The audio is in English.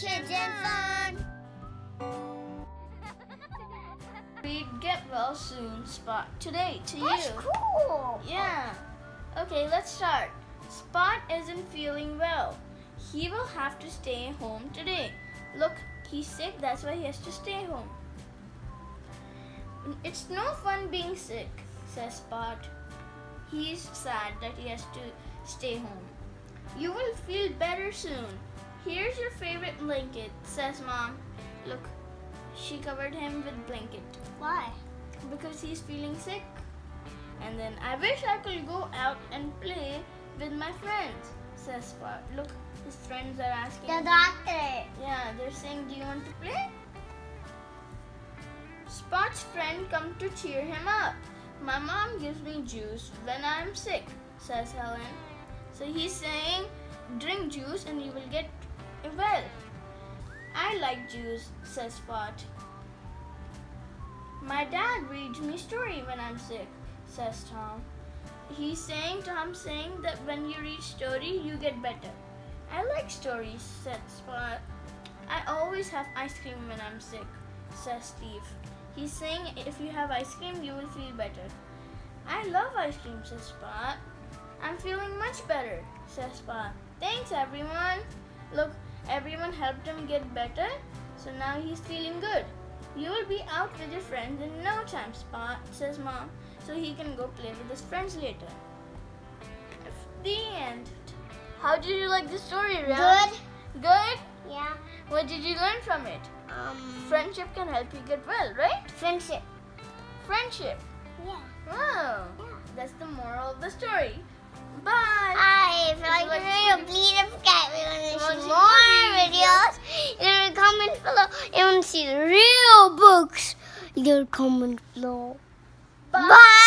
kids and fun. Read Get Well Soon Spot today to That's you. cool. Yeah. Okay, let's start. Spot isn't feeling well. He will have to stay home today. Look, he's sick, that's why he has to stay home. It's no fun being sick, says Spot. He's sad that he has to stay home. You will feel better soon. Here's your favorite blanket, says Mom. Look, she covered him with blanket Why? because he's feeling sick. And then I wish I could go out and play with my friends, says Spot. Look, his friends are asking. The doctor. Yeah, they're saying, Do you want to play? Spot's friend come to cheer him up. My mom gives me juice when I'm sick, says Helen. So he's saying, Drink juice and you will get well. I like juice, says Spot. My dad reads me story when I'm sick, says Tom. He's saying Tom's saying that when you read story you get better. I like stories, said Spot. I always have ice cream when I'm sick, says Steve. He's saying if you have ice cream you will feel better. I love ice cream, says Spot. I'm feeling much better, says Spot. Thanks everyone. Look, everyone helped him get better, so now he's feeling good. You will be out with your friends in no time, Spot, says Mom, so he can go play with his friends later. The end. How did you like the story, Ria? Good. Good? Yeah. What did you learn from it? Um. Friendship can help you get well, right? Friendship. Friendship. Yeah. Oh, Yeah. that's the moral of the story. Bye if you like Would you the like video, please don't forget we're going to Want see to more see videos. In the comment below, see the real books. You can comment below. Bye. Bye.